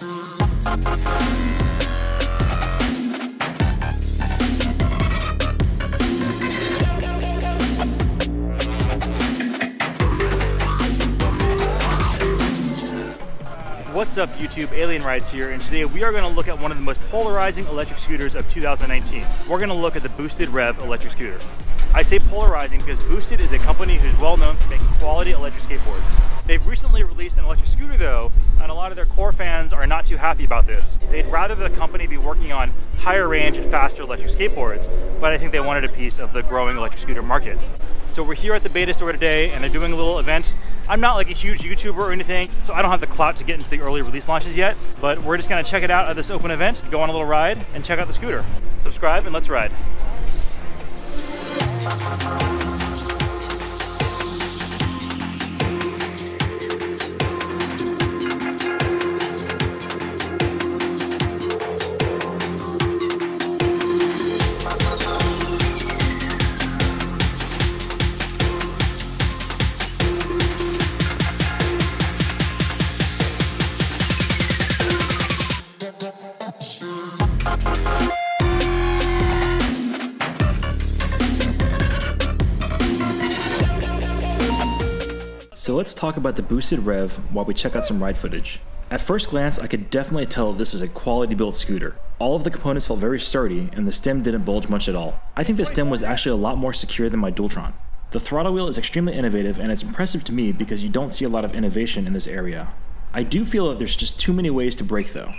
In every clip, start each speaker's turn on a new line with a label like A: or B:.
A: What's up YouTube, Alien Rides here, and today we are going to look at one of the most polarizing electric scooters of 2019. We're going to look at the Boosted Rev electric scooter. I say polarizing because Boosted is a company who's well known for making quality electric skateboards. They've recently released an electric scooter though, and a lot of their core fans are not too happy about this. They'd rather the company be working on higher range and faster electric skateboards, but I think they wanted a piece of the growing electric scooter market. So we're here at the b8ta store today and they're doing a little event. I'm not like a huge YouTuber or anything, so I don't have the clout to get into the early release launches yet, but we're just gonna check it out at this open event, go on a little ride, and check out the scooter. Subscribe and let's ride. Let's talk about the boosted rev while we check out some ride footage. At first glance, I could definitely tell this is a quality built scooter. All of the components felt very sturdy, and the stem didn't bulge much at all. I think the stem was actually a lot more secure than my Dualtron. The throttle wheel is extremely innovative, and it's impressive to me because you don't see a lot of innovation in this area. I do feel that there's just too many ways to brake though.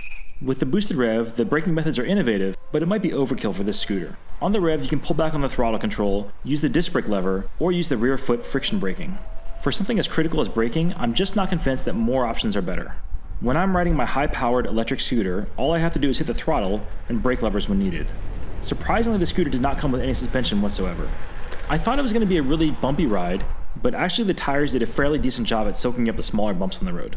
A: With the boosted rev, the braking methods are innovative, but it might be overkill for this scooter. On the rev, you can pull back on the throttle control, use the disc brake lever, or use the rear foot friction braking. For something as critical as braking, I'm just not convinced that more options are better. When I'm riding my high powered electric scooter, all I have to do is hit the throttle and brake levers when needed. Surprisingly, the scooter did not come with any suspension whatsoever. I thought it was going to be a really bumpy ride, but actually the tires did a fairly decent job at soaking up the smaller bumps on the road.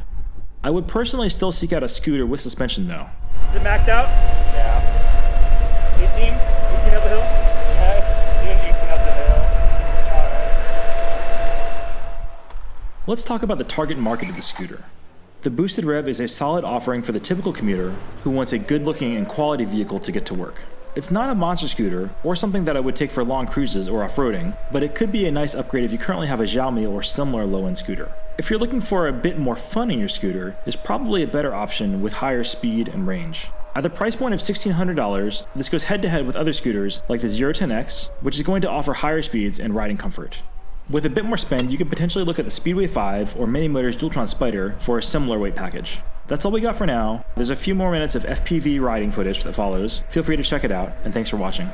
A: I would personally still seek out a scooter with suspension though. Is it maxed out?
B: Yeah.
A: 18? 18 up the hill?
B: Yeah, doing 18 up the hill.
A: Let's talk about the target market of the scooter. The Boosted Rev is a solid offering for the typical commuter who wants a good looking and quality vehicle to get to work. It's not a monster scooter or something that I would take for long cruises or off roading, but it could be a nice upgrade if you currently have a Xiaomi or similar low end scooter. If you're looking for a bit more fun in your scooter, it's probably a better option with higher speed and range. At the price point of $1,600, this goes head to head with other scooters like the Zero 10X, which is going to offer higher speeds and riding comfort. With a bit more spend, you could potentially look at the Speedway 5 or Mini Motors Dualtron Spider for a similar weight package. That's all we got for now. There's a few more minutes of FPV riding footage that follows. Feel free to check it out, and thanks for watching.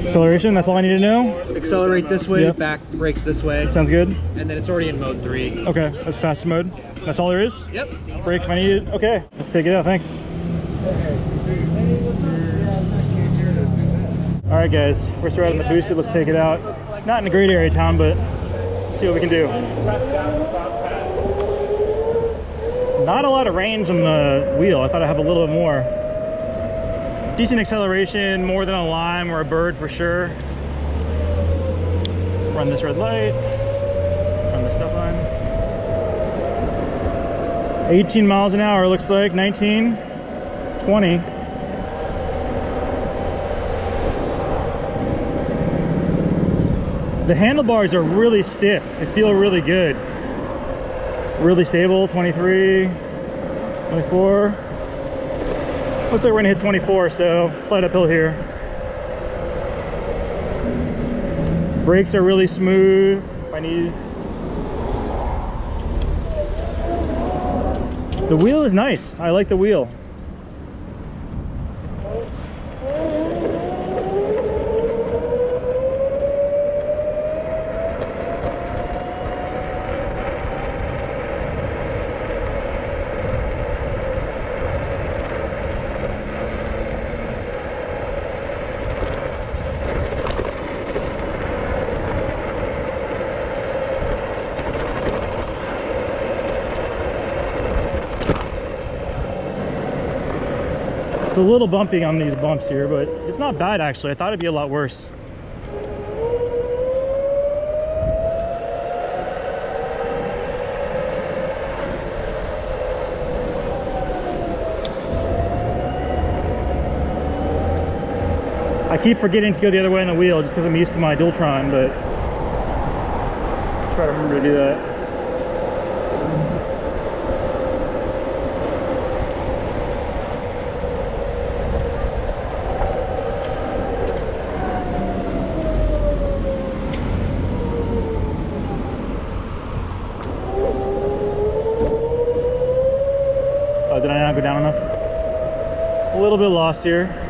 A: Acceleration, that's all I need to know.
C: Accelerate this way,
A: Yep.
C: back brakes this way,
A: Sounds good.
C: and then it's already in mode three.
A: Okay, that's fast mode. That's all there is?
C: Yep.
A: Brake if I need it. Okay, let's take it out, thanks. All right guys, first ride on the boosted, let's take it out. Not in a great area town, but see what we can do. Not a lot of range on the wheel. I thought I'd have a little bit more. Decent acceleration, more than a lime or a bird for sure. Run this red light. Run the stop line. 18 miles an hour looks like 19 20 the handlebars are really stiff they feel really good really stable 23 24 looks like we're gonna hit 24 so slide uphill here brakes are really smooth if i need The wheel is nice. I like the wheel. It's a little bumpy on these bumps here, but it's not bad actually. I thought it'd be a lot worse. I keep forgetting to go the other way on the wheel just because I'm used to my Dualtron, but I try to remember to do that. Oh, did I not go down enough? A little bit lost here.